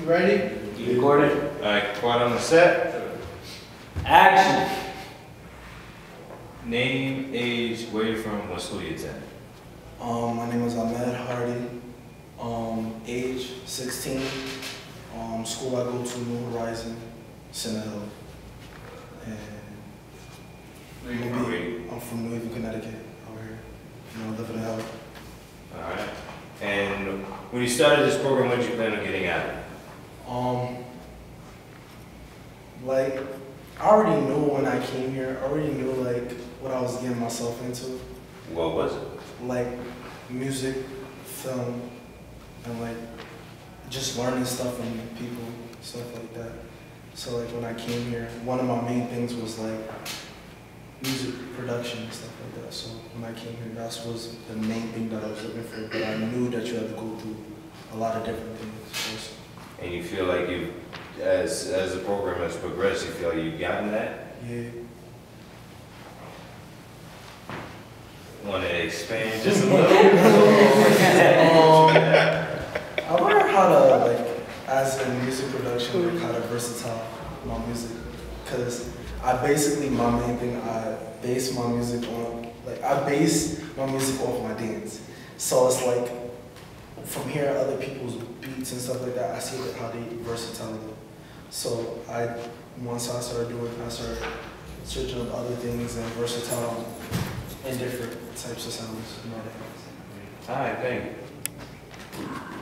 You ready? You recorded? All right, quiet on the set. Action. Name, age, where you from, what school you attend. Um, my name is Ahmed Hardy. Um, age 16. Um, school I go to, New Horizon, Center Hill. And Where you from, Reed? I'm from New Haven, Connecticut, out here. You know, living it out. All right. And when you started this program, what did you plan on getting out of it? Um, like, I already knew when I came here, I already knew like what I was getting myself into. What was it? like music, film, and like just learning stuff from people, stuff like that. So like when I came here, one of my main things was like music production and stuff like that. So when I came here, that was the main thing that I was looking for. But I knew that you had to go through a lot of different things. Also. And you feel like you, as, as the program has progressed, you feel like you've gotten that? Yeah. Want to expand just a little? um, I learned how to like, as in music production, like how to versatile my music, cause I basically my main thing I base my music on like I base my music off my dance. So it's like from hearing other people's beats and stuff like that, I see how they versatile. So I once I started doing, I started searching up other things and versatile in different types of sounds. All right, thank you.